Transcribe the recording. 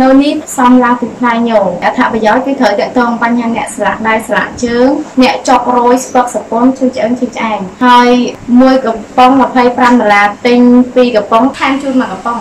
នៅនេះសំឡើងពីផ្នែកញោមអត្ថប្រយោជន៍គឺត្រូវតកតងបញ្ហាអ្នកស្លាក់ដៃស្លាក់ជើងអ្នកចុករយស្ពឹកសពន់ឈឺឆ្អឹងឈឺឆ្អែងហើយមួយកំប៉ុង25ដុល្លារទិញ2កំប៉ុងថែមជូនមួយកំប៉ុង